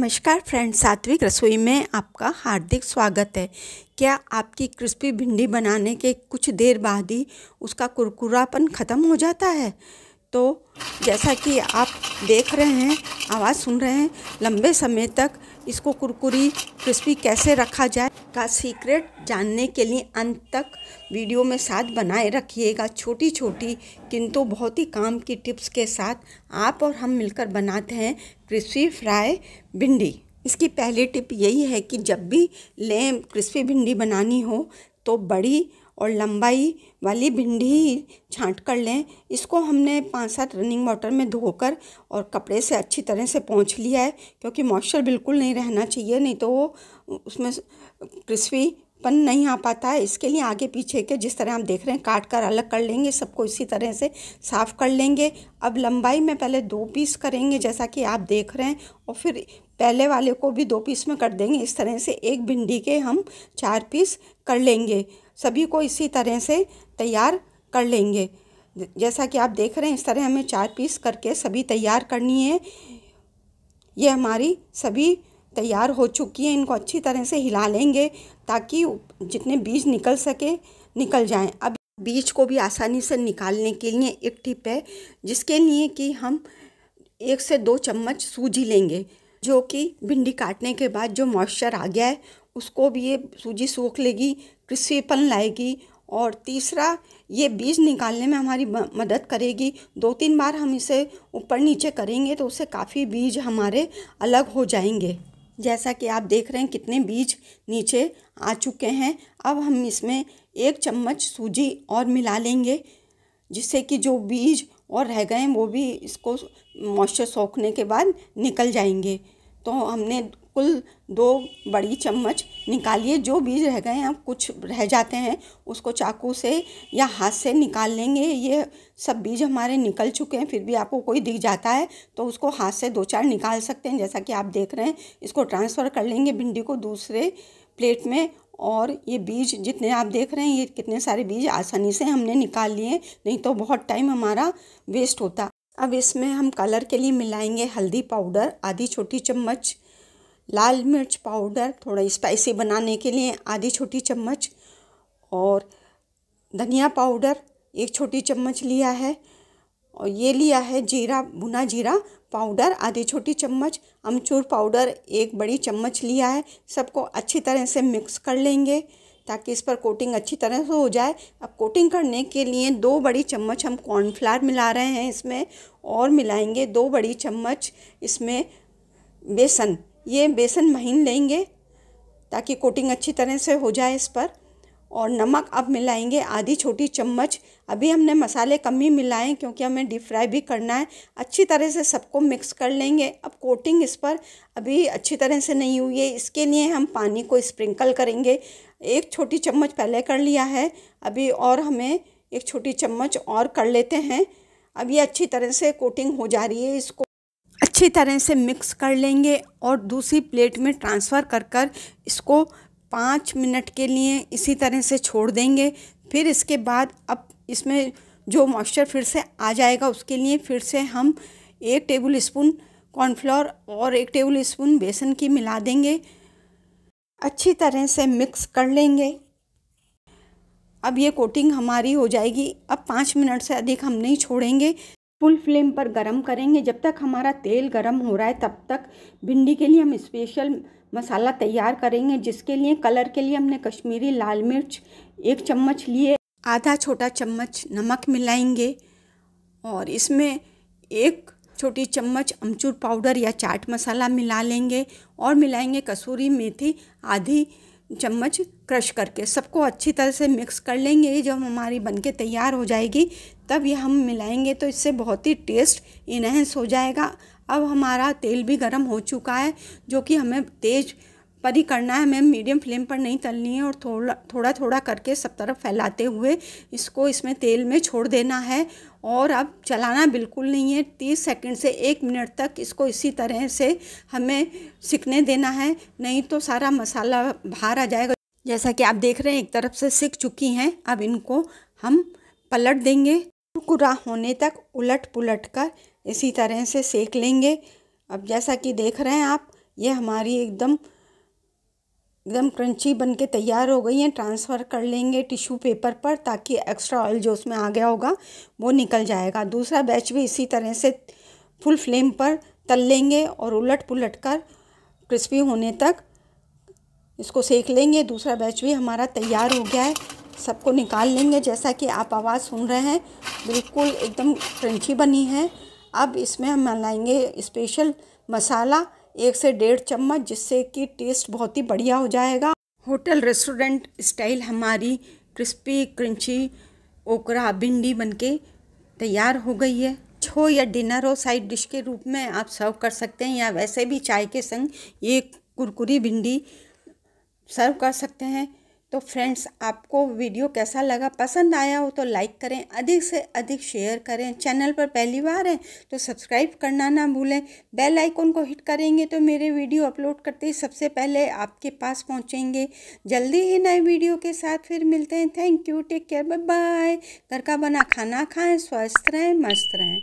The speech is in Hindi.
नमस्कार फ्रेंड्स, सात्विक रसोई में आपका हार्दिक स्वागत है। क्या आपकी क्रिस्पी भिंडी बनाने के कुछ देर बाद ही उसका कुरकुरापन ख़त्म हो जाता है? तो जैसा कि आप देख रहे हैं, आवाज़ सुन रहे हैं, लंबे समय तक इसको कुरकुरी क्रिस्पी कैसे रखा जाए का सीक्रेट जानने के लिए अंत तक वीडियो में साथ बनाए रखिएगा। छोटी छोटी किंतु बहुत ही काम की टिप्स के साथ आप और हम मिलकर बनाते हैं क्रिस्पी फ्राई भिंडी। इसकी पहली टिप यही है कि जब भी लें क्रिस्पी भिंडी बनानी हो तो बड़ी और लंबाई वाली भिंडी ही छाँट कर लें। इसको हमने पाँच सात रनिंग वाटर में धोकर और कपड़े से अच्छी तरह से पोंछ लिया है, क्योंकि मॉइस्चर बिल्कुल नहीं रहना चाहिए, नहीं तो वो उसमें क्रिस्पी पन नहीं आ पाता है। इसके लिए आगे पीछे के जिस तरह आप देख रहे हैं, काट कर अलग कर लेंगे, सबको इसी तरह से साफ़ कर लेंगे। अब लंबाई में पहले दो पीस करेंगे, जैसा कि आप देख रहे हैं, और फिर पहले वाले को भी दो पीस में कर देंगे। इस तरह से एक भिंडी के हम चार पीस कर लेंगे। सभी को इसी तरह से तैयार कर लेंगे। जैसा कि आप देख रहे हैं, इस तरह हमें चार पीस करके सभी तैयार करनी है। ये हमारी सभी तैयार हो चुकी है, इनको अच्छी तरह से हिला लेंगे ताकि जितने बीज निकल सके, निकल जाएँ। अब बीज को भी आसानी से निकालने के लिए एक टिप है, जिसके लिए कि हम एक से दो चम्मच सूजी लेंगे, जो कि भिंडी काटने के बाद जो मॉइस्चर आ गया है उसको भी ये सूजी सूख लेगी क्रिस्पीपन लाएगी और तीसरा, ये बीज निकालने में हमारी मदद करेगी। दो तीन बार हम इसे ऊपर नीचे करेंगे तो उससे काफ़ी बीज हमारे अलग हो जाएँगे। जैसा कि आप देख रहे हैं कितने बीज नीचे आ चुके हैं। अब हम इसमें एक चम्मच सूजी और मिला लेंगे, जिससे कि जो बीज और रह गए वो भी इसको मॉइस्चर सोखने के बाद निकल जाएँगे। तो हमने कुल दो बड़ी चम्मच निकालिए, जो बीज रह गए हैं, आप कुछ रह जाते हैं, उसको चाकू से या हाथ से निकाल लेंगे। ये सब बीज हमारे निकल चुके हैं, फिर भी आपको कोई दिख जाता है तो उसको हाथ से दो चार निकाल सकते हैं। जैसा कि आप देख रहे हैं, इसको ट्रांसफ़र कर लेंगे भिंडी को दूसरे प्लेट में, और ये बीज जितने आप देख रहे हैं, ये कितने सारे बीज आसानी से हमने निकाल लिए, नहीं तो बहुत टाइम हमारा वेस्ट होता। अब इसमें हम कलर के लिए मिलाएँगे हल्दी पाउडर, आधी छोटी चम्मच लाल मिर्च पाउडर, थोड़ा स्पाइसी बनाने के लिए आधी छोटी चम्मच और धनिया पाउडर एक छोटी चम्मच लिया है। और ये लिया है जीरा, भुना जीरा पाउडर, आधी छोटी चम्मच अमचूर पाउडर, एक बड़ी चम्मच लिया है। सबको अच्छी तरह से मिक्स कर लेंगे ताकि इस पर कोटिंग अच्छी तरह से हो जाए। अब कोटिंग करने के लिए दो बड़ी चम्मच हम कॉर्नफ्लावर मिला रहे हैं इसमें और मिलाएँगे दो बड़ी चम्मच इसमें बेसन। ये बेसन महीन लेंगे ताकि कोटिंग अच्छी तरह से हो जाए इस पर। और नमक अब मिलाएँगे, आधी छोटी चम्मच। अभी हमने मसाले कम ही मिलाएँ क्योंकि हमें डीप फ्राई भी करना है। अच्छी तरह से सबको मिक्स कर लेंगे। अब कोटिंग इस पर अभी अच्छी तरह से नहीं हुई है। इसके लिए हम पानी को स्प्रिंकल करेंगे। एक छोटी चम्मच पहले कर लिया है। अभी और हमें एक छोटी चम्मच और कर लेते हैं। अब ये अच्छी तरह से कोटिंग हो जा रही है इसको। अच्छी तरह से मिक्स कर लेंगे और दूसरी प्लेट में ट्रांसफ़र कर कर इसको पाँच मिनट के लिए इसी तरह से छोड़ देंगे। फिर इसके बाद अब इसमें जो मॉइस्चर फिर से आ जाएगा उसके लिए फिर से हम एक टेबल स्पून कॉर्नफ्लोर और एक टेबल स्पून बेसन की मिला देंगे। अच्छी तरह से मिक्स कर लेंगे। अब ये कोटिंग हमारी हो जाएगी। अब पाँच मिनट से अधिक हम नहीं छोड़ेंगे। फुल फ्लेम पर गरम करेंगे। जब तक हमारा तेल गरम हो रहा है, तब तक भिंडी के लिए हम स्पेशल मसाला तैयार करेंगे, जिसके लिए कलर के लिए हमने कश्मीरी लाल मिर्च एक चम्मच लिए, आधा छोटा चम्मच नमक मिलाएँगे और इसमें एक छोटी चम्मच अमचूर पाउडर या चाट मसाला मिला लेंगे और मिलाएँगे कसूरी मेथी आधी चम्मच क्रश करके सबको अच्छी तरह से मिक्स कर लेंगे। जब हमारी बनके तैयार हो जाएगी, तब ये हम मिलाएँगे तो इससे बहुत ही टेस्ट इनहेंस हो जाएगा। अब हमारा तेल भी गर्म हो चुका है, जो कि हमें तेज़ पर ही करना है। हमें मीडियम फ्लेम पर नहीं तलनी है और थोड़ा थोड़ा थोड़ा करके सब तरफ़ फैलाते हुए इसको इसमें तेल में छोड़ देना है। और अब चलाना बिल्कुल नहीं है। तीस सेकंड से एक मिनट तक इसको इसी तरह से हमें सिकने देना है। नहीं तो सारा मसाला बाहर आ जाएगा। जैसा कि आप देख रहे हैं, एक तरफ़ से सिक चुकी हैं। अब इनको हम पलट देंगे। कुरकुरा होने तक उलट पुलट कर इसी तरह से सेक लेंगे। अब जैसा कि देख रहे हैं आप, ये हमारी एकदम एकदम क्रंची बन के तैयार हो गई हैं। ट्रांसफ़र कर लेंगे टिश्यू पेपर पर ताकि एक्स्ट्रा ऑयल जो उसमें आ गया होगा, वो निकल जाएगा। दूसरा बैच भी इसी तरह से फुल फ्लेम पर तल लेंगे और उलट पुलट कर क्रिस्पी होने तक इसको सेक लेंगे। दूसरा बैच भी हमारा तैयार हो गया है। सबको निकाल लेंगे। जैसा कि आप आवाज़ सुन रहे हैं, बिल्कुल एकदम क्रंची बनी है। अब इसमें हम लाएँगे स्पेशल मसाला। एक से डेढ़ चम्मच, जिससे कि टेस्ट बहुत ही बढ़िया हो जाएगा। होटल रेस्टोरेंट स्टाइल हमारी क्रिस्पी क्रंची ओकरा भिंडी बनके तैयार हो गई है। छो या डिनर हो साइड डिश के रूप में आप सर्व कर सकते हैं, या वैसे भी चाय के संग ये कुरकुरी भिंडी सर्व कर सकते हैं। तो फ्रेंड्स, आपको वीडियो कैसा लगा? पसंद आया हो तो लाइक करें, अधिक से अधिक शेयर करें। चैनल पर पहली बार हैं तो सब्सक्राइब करना ना भूलें। बेल आइकन को हिट करेंगे तो मेरे वीडियो अपलोड करते ही सबसे पहले आपके पास पहुँचेंगे। जल्दी ही नए वीडियो के साथ फिर मिलते हैं। Thank you take care bye bye घर का बना खाना खाएँ, स्वस्थ रहें, मस्त रहें।